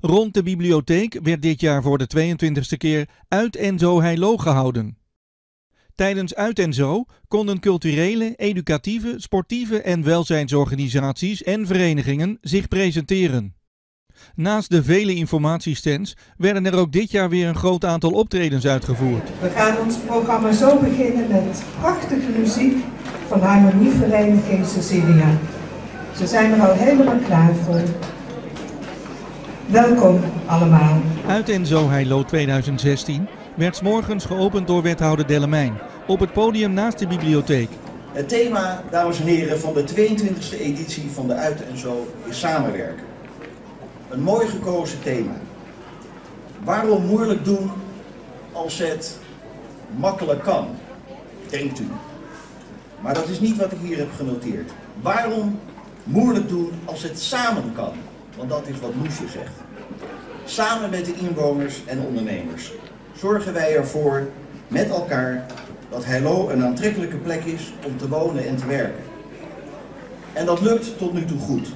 Rond de bibliotheek werd dit jaar voor de 22e keer Uit en Zo Heilo gehouden. Tijdens Uit en Zo konden culturele, educatieve, sportieve en welzijnsorganisaties en verenigingen zich presenteren. Naast de vele informatiestands werden er ook dit jaar weer een groot aantal optredens uitgevoerd. We gaan ons programma zo beginnen met prachtige muziek van Harmonievereniging Cecilia. Ze zijn er al helemaal klaar voor. Welkom allemaal. Uit en Zo Heilo 2016 werd 's morgens geopend door wethouder Dellemijn op het podium naast de bibliotheek. Het thema, dames en heren, van de 22e editie van de Uit en Zo is samenwerken. Een mooi gekozen thema. Waarom moeilijk doen als het makkelijk kan, denkt u. Maar dat is niet wat ik hier heb genoteerd. Waarom moeilijk doen als het samen kan? Want dat is wat Moesje zegt. Samen met de inwoners en ondernemers zorgen wij ervoor met elkaar dat Heilo een aantrekkelijke plek is om te wonen en te werken. En dat lukt tot nu toe goed.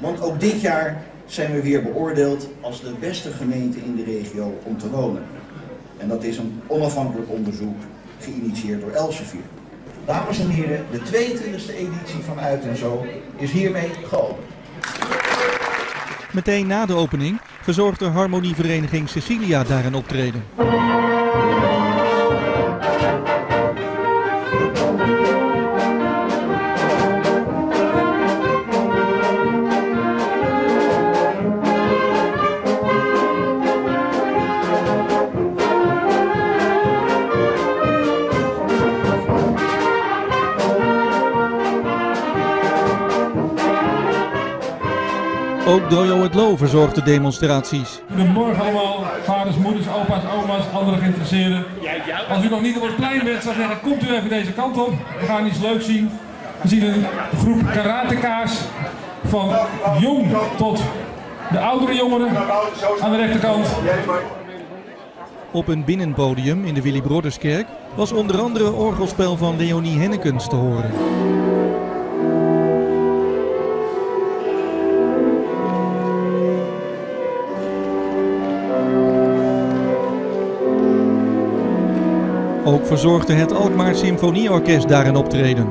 Want ook dit jaar zijn we weer beoordeeld als de beste gemeente in de regio om te wonen. En dat is een onafhankelijk onderzoek geïnitieerd door Elsevier. Dames en heren, de 22e editie van Uit en Zo is hiermee geopend. Meteen na de opening verzorgde harmonievereniging Cecilia daar een optreden. Ook Dojo het Loo verzorgde demonstraties. Goedemorgen allemaal, vaders, moeders, opa's, oma's, andere geïnteresseerden. Als u nog niet op het plein bent, zou ik zeggen, komt u even deze kant op. We gaan iets leuks zien. We zien een groep karatekaars van jong tot de oudere jongeren aan de rechterkant. Op een binnenpodium in de Willy Broderskerk was onder andere orgelspel van Leonie Hennekens te horen. Ook verzorgde het Alkmaar Symfonieorkest daar een optreden.